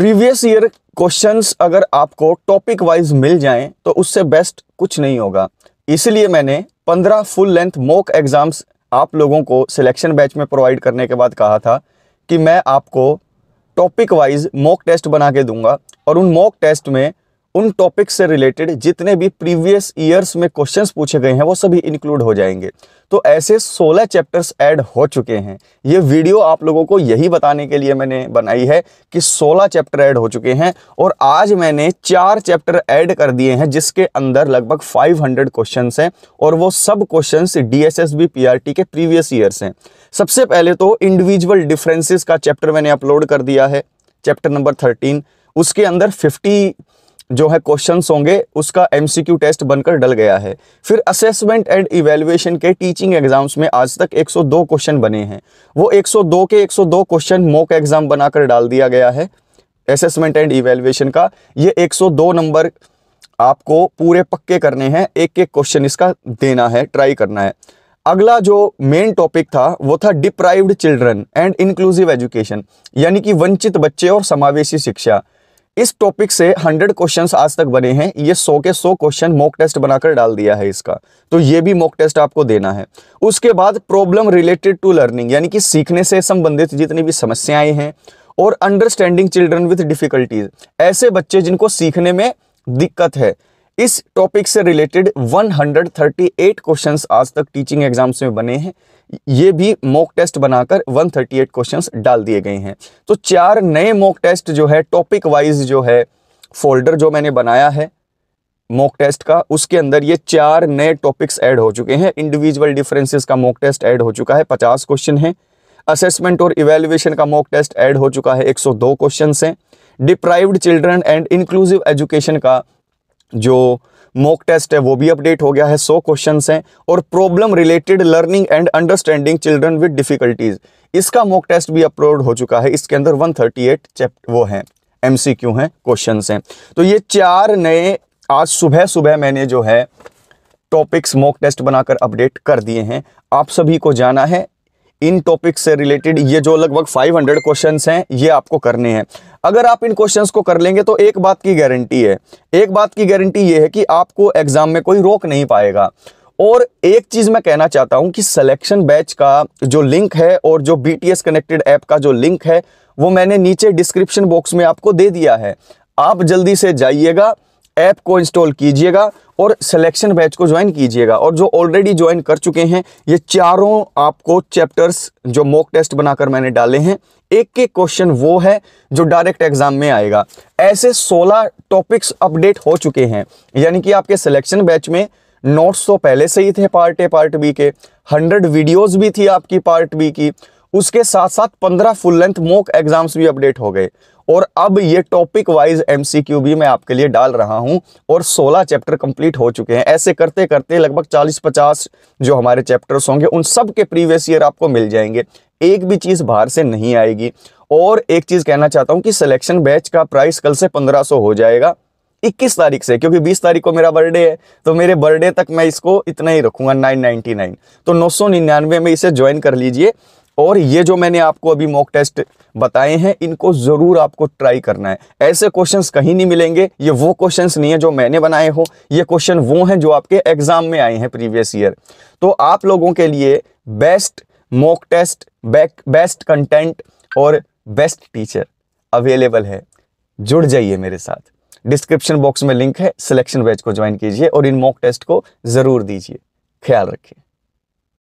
Previous year questions अगर आपको topic wise मिल जाएँ तो उससे बेस्ट कुछ नहीं होगा। इसलिए मैंने 15 फुल लेंथ मॉक एग्ज़ाम्स आप लोगों को सिलेक्शन बैच में प्रोवाइड करने के बाद कहा था कि मैं आपको टॉपिक वाइज मॉक टेस्ट बना के दूँगा और उन मॉक टेस्ट में उन टॉपिक से रिलेटेड जितने भी प्रीवियस ईयर्स में क्वेश्चंस पूछे गए हैं, वो सभी इंक्लूड हो जाएँगे। तो ऐसे 16 चैप्टर्स ऐड हो चुके हैं। ये वीडियो आप लोगों को यही बताने के लिए मैंने बनाई है कि 16 चैप्टर ऐड हो चुके हैं और आज मैंने चार चैप्टर ऐड कर दिए हैं, जिसके अंदर लगभग 500 क्वेश्चंस हैं और वो सब क्वेश्चन क्वेश्चंस डीएसएसबी पीआरटी के प्रीवियस ईयर्स हैं। सबसे पहले तो इंडिविजुअल डिफरेंसेस का चैप्टर मैंने अपलोड कर दिया है चैप्टर नंबर थर्टीन उसके अंदर फिफ्टी जो है क्वेश्चंस होंगे, उसका एमसीक्यू टेस्ट बनकर डल गया है। फिर असेसमेंट एंड इवेल्युएशन के टीचिंग एग्ज़ाम्स में आज तक 102 क्वेश्चन बने हैं। वो 102 के 102 क्वेश्चन मॉक एग्ज़ाम बनाकर डाल दिया गया है असेसमेंट एंड इवेल्युएशन का। ये 102 नंबर आपको पूरे पक्के करने हैं एक एक क्वेश्चन इसका देना है ट्राई करना है। अगला जो मेन टॉपिक था, वो था deprived children and inclusive education यानी कि वंचित बच्चे और समावेशी शिक्षा। इस टॉपिक से 100 क्वेश्चंस आज तक बने हैं। ये 100 के 100 क्वेश्चन मॉक टेस्ट बनाकर डाल दिया है इसका। तो ये भी मॉक टेस्ट आपको देना है। उसके बाद प्रॉब्लम रिलेटेड टू लर्निंग यानी कि सीखने से संबंधित जितनी भी समस्याएँ हैं और अंडरस्टैंडिंग चिल्ड्रन विथ डिफिकल्टीज ऐसे बच्चे जिनको सीखने में दिक्कत है। इस टॉपिक से रिलेटेड 138 क्वेश्चंस आज तक टीचिंग एग्ज़ाम्स में बने हैं। ये भी मॉक टेस्ट बनाकर 138 क्वेश्चंस डाल दिए गए हैं। तो चार नए मॉक टेस्ट जो है टॉपिक वाइज जो है फोल्डर जो मैंने बनाया है मॉक टेस्ट का, उसके अंदर ये चार नए टॉपिक्स ऐड हो चुके हैं। इंडिविजुअल डिफरेंसेस का मॉक टेस्ट ऐड हो चुका है, पचास क्वेश्चन है। असेसमेंट और इवेल्युएशन का मॉक टेस्ट ऐड हो चुका है 102 क्वेश्चन हैं। Deprived children and inclusive education का जो मॉक टेस्ट है, वो भी अपडेट हो गया है, सौ क्वेश्चन हैं और problem related learning and understanding children with difficulties इसका मॉक टेस्ट भी अपलोड हो चुका है, इसके अंदर 138 चैप्टर वो हैं एमसीक्यू हैं क्वेश्चंस हैं। तो ये चार नए, आज सुबह सुबह मैंने जो है टॉपिक्स मॉक टेस्ट बनाकर अपडेट कर दिए हैं। आप सभी को जाना है, इन टॉपिक्स से रिलेटेड ये जो लगभग 500 क्वेश्चंस हैं, ये आपको करने हैं। अगर आप इन क्वेश्चंस को कर लेंगे तो एक बात की गारंटी है। एक बात की गारंटी ये है कि आपको एग्ज़ाम में कोई रोक नहीं पाएगा। और एक चीज़ मैं कहना चाहता हूँ कि सिलेक्शन बैच का जो लिंक है और जो बीटीएस कनेक्टेड ऐप का जो लिंक है, वो मैंने नीचे डिस्क्रिप्शन बॉक्स में आपको दे दिया है। आप जल्दी से जाइएगा। ऐप को इंस्टॉल कीजिएगा और सिलेक्शन बैच को ज्वाइन कीजिएगा। और जो ऑलरेडी ज्वाइन कर चुके हैं, ये चारों आपको चैप्टर्स जो मॉक टेस्ट बनाकर मैंने डाले हैं, एक एक क्वेश्चन वो है जो डायरेक्ट एग्ज़ाम में आएगा। ऐसे 16 टॉपिक्स अपडेट हो चुके हैं। यानी कि आपके सिलेक्शन बैच में नोट्स तो पहले से ही थे पार्ट ए पार्ट बी के। 100 वीडियोस भी थी आपकी पार्ट बी की। उसके साथ साथ 15 फुल लेंथ मॉक एग्ज़ाम्स भी अपडेट हो गए। और अब ये टॉपिक वाइज एमसीक्यू भी मैं आपके लिए डाल रहा हूँ और 16 चैप्टर कंप्लीट हो चुके हैं। ऐसे करते करते लगभग 40-50 जो हमारे चैप्टर्स होंगे, उन सब के प्रीवियस ईयर आपको मिल जाएँगे। एक भी चीज़ बाहर से नहीं आएगी। और एक चीज़ कहना चाहता हूँ कि सिलेक्शन बैच का प्राइस कल से 1500 हो जाएगा 21 तारीख से, क्योंकि 20 तारीख को मेरा बर्थडे है तो मेरे बर्थडे तक मैं इसको इतना ही रखूँगा 999 तो नौ सौ निन्यानवे में इसे ज्वाइन कर लीजिए। और ये जो मैंने आपको अभी मॉक टेस्ट बताए हैं, इनको ज़रूर आपको ट्राई करना है। ऐसे क्वेश्चंस कहीं नहीं मिलेंगे। ये वो क्वेश्चंस नहीं है जो मैंने बनाए हो। ये क्वेश्चन वो हैं जो आपके एग्ज़ाम में आए हैं प्रीवियस ईयर तो आप लोगों के लिए best mock test best content और बेस्ट टीचर अवेलेबल है। जुड़ जाइए मेरे साथ। डिस्क्रिप्शन बॉक्स में लिंक है। सिलेक्शन बैच को ज्वाइन कीजिए और इन मॉक टेस्ट को ज़रूर दीजिए। ख्याल रखिए।